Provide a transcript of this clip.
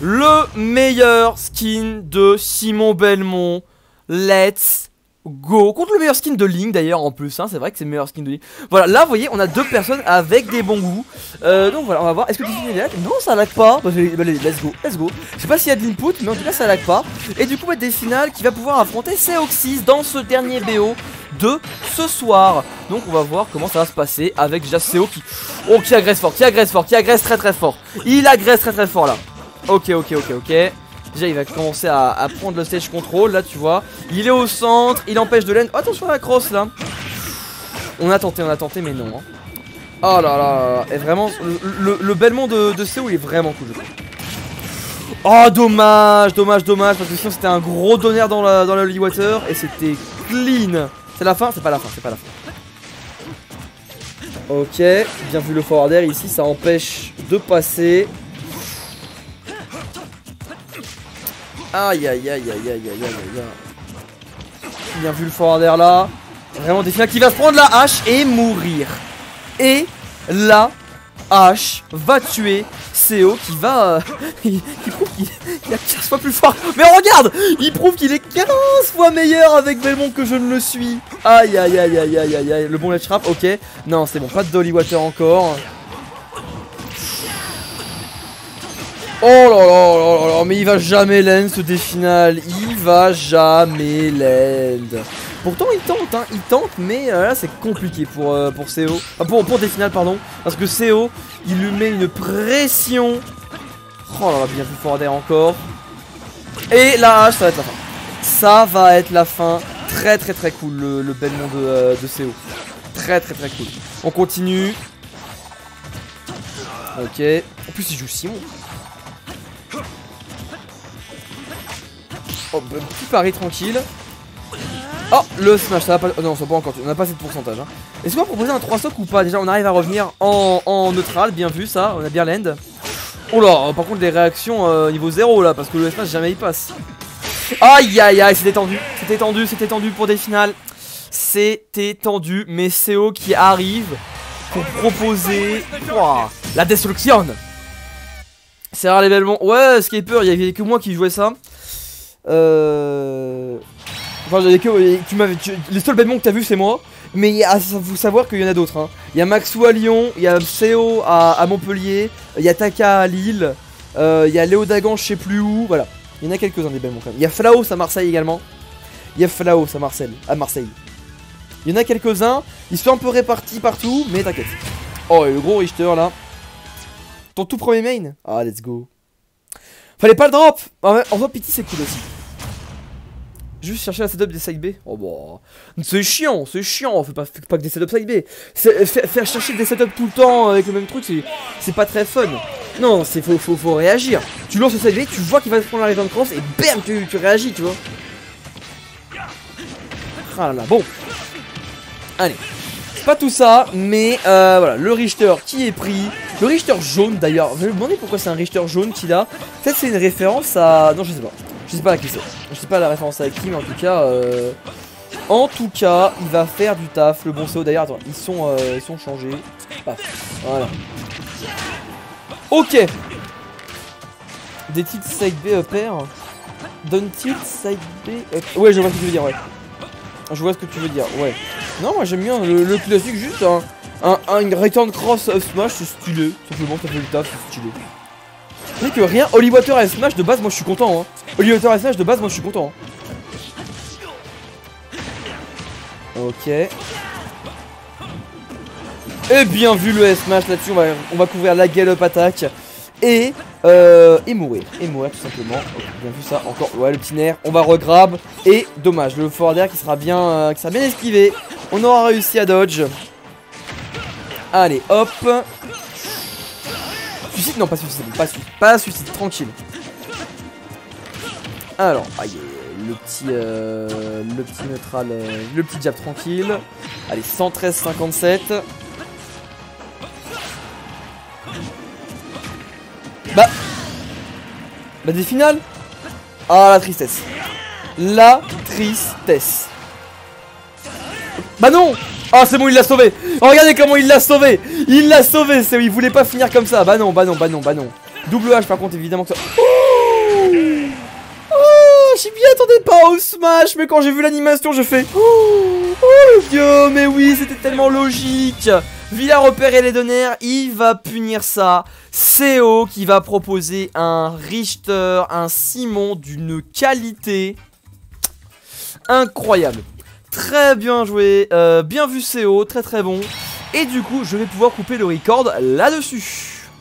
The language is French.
le meilleur skin de Simon Belmont. Let's go. Contre le meilleur skin de Link d'ailleurs en plus, hein, c'est vrai que c'est le meilleur skin de Link. Voilà, là vous voyez, on a deux personnes avec des bons goûts. Euh, donc voilà, on va voir. Est-ce que Disney lag Non, ça lag pas. Bah, bah, let's go, let's go. Je sais pas s'il y a de l'input, mais en tout cas ça lag pas. Et du coup, bah, des finales qui va pouvoir affronter Seoxys dans ce dernier BO de ce soir. Donc on va voir comment ça va se passer avec Seo qui... Oh, qui agresse fort, qui agresse fort, qui agresse très très fort. Il agresse très très fort là. Ok, ok, ok, ok. Déjà il va commencer à, prendre le stage control là tu vois. Il est au centre, il empêche de laine. Oh, Attention à la crosse là. On a tenté, on a tenté mais non hein. Oh là là, et vraiment le, le, de, de il est vraiment cool Oh dommage, dommage, dommage Parce que sinon c'était un gros donner dans la, dans le water Et c'était clean. C'est la fin C'est pas la fin, c'est pas la fin. Ok, bien vu le forward ici, ça empêche de passer Aïe aïe aïe aïe aïe aïe aïe aïe Bien vu le forward là Vraiment des qui va se prendre la hache et mourir Et la hache va tuer CO qui va... il, prouve qu'il est 15 fois plus fort Mais regarde Il prouve qu'il est 15 fois meilleur avec Belmont que je ne le suis Aïe aïe aïe aïe aïe aïe aïe Le bon let's trap, ok Non c'est bon, pas de Dolly Water encore Oh là là là là mais il va jamais land ce définal, il va jamais land. Pourtant il tente, hein, il tente, mais euh, là c'est compliqué pour, euh, pour CO, ah, pour, pour définal pardon, parce que CO, il lui met une pression. Oh là là, bien plus fort d'air encore. Et la hache, ça va être la fin. Ça va être la fin. Très très très cool le, le monde de, euh. Très très très cool. On continue. Ok. En plus il joue Simon. Oh, bah, petit pari tranquille. Oh, le smash, ça va pas. Oh, non, pas encore. On a pas assez de pourcentage. Hein. Est-ce qu'on va proposer un 3 stock ou pas? Déjà, on arrive à revenir en, neutral. Bien vu, ça. On a bien l'end. Oh là, par contre, les réactions euh, niveau 0 là, parce que le smash jamais il passe. Aïe aïe aïe, c'était tendu. C'était tendu, c'était tendu pour des finales. C'était tendu, mais CO qui arrive pour proposer la destruction. C'est rare l'événement. Ouais, Skyper, il y avait que moi qui jouais ça. Euh... Enfin, que, tu m'avais, les seuls bêtements que t'as vu c'est moi. Mais il faut savoir qu'il y en a d'autres. Hein. Il y a Maxou à Lyon, il y a CO à, Montpellier, il y a Taka à Lille, euh, il y a Léo Dagan je sais plus où. Voilà, il y en a quelques-uns des bêtements quand même. Il y a Flaos à Marseille également. Il y a Flaos à Marseille. À Marseille. Il y en a quelques-uns. Ils sont un peu répartis partout, mais t'inquiète. Oh, et le gros Richter là. Ton tout premier main? Ah, let's go. Fallait pas le drop En fait, Pity c'est cool aussi. Juste chercher la setup des side B. Oh bah. C'est chiant, c'est chiant. On fait pas, que des setups side B. Faire, chercher des setups tout le temps avec le même truc, c'est pas très fun. Non, c'est faut, faut, faut, réagir. Tu lances le side B, tu vois qu'il va prendre la de cross et bam, tu, réagis, tu vois. Ah là là, bon. Allez. Pas tout ça, mais euh, voilà, le Richter qui est pris. Le Richter jaune d'ailleurs. Je me demander pourquoi c'est un Richter jaune qu'il a. Peut-être c'est une référence à. Non, je sais pas. Je sais pas à qui c'est. Je sais pas la référence avec qui, mais en tout cas. Euh... En tout cas, il va faire du taf. Le bon CO d'ailleurs, ils sont, euh, ils sont changés. Paf. Voilà. Ok. Des titres side B up air. Donne tilt side B up... Ouais, je vois ce que tu veux dire, ouais. Je vois ce que tu veux dire, ouais. Non, moi j'aime bien le, classique, juste un, un, return cross smash, c'est stylé. Simplement, ça fait du taf, c'est stylé. C'est que rien, Holy Water et Smash de base, moi je suis content. Hein. Holy Water et Smash de base, moi je suis content. Hein. Ok. Et bien vu le S-Smash là-dessus, on va, couvrir la Gallop Attack. Et, euh, et mourir. Et mourir tout simplement. bien vu ça. Encore, ouais, le petit nerf. On va regrab. Et dommage, le forward air qui sera bien, euh, qui sera bien esquivé. On aura réussi à dodge. Allez, hop. Suicide Non, pas suicide, pas suicide, pas suicide, tranquille. Alors, aïe, le petit, euh, le petit neutral, euh, le petit jab tranquille. Allez, 113-57. Bah, bah des finales Ah, la tristesse. La tristesse. Bah non Oh c'est bon il l'a sauvé Regardez comment il l'a sauvé Il l'a sauvé il voulait pas finir comme ça Bah non bah non bah non bah non Double H par contre évidemment que ça Oh, j'y m'y attendais pas au Smash, mais quand j'ai vu l'animation, je fais Oh, oh Dieu, mais oui, c'était tellement logique. Villa repérer les données, il va punir ça. CO qui va proposer un Richter, un Simon d'une qualité incroyable. Très bien joué, euh, bien vu CO, très très bon. Et du coup, je vais pouvoir couper le record là-dessus.